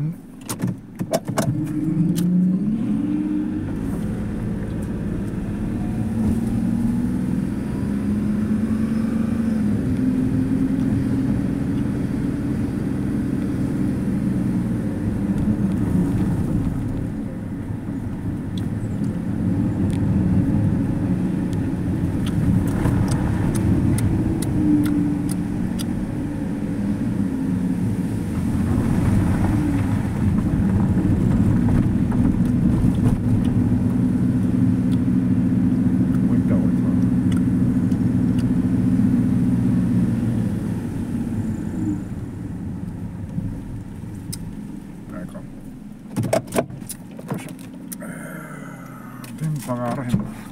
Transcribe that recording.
Hmm? 電波があらへんな。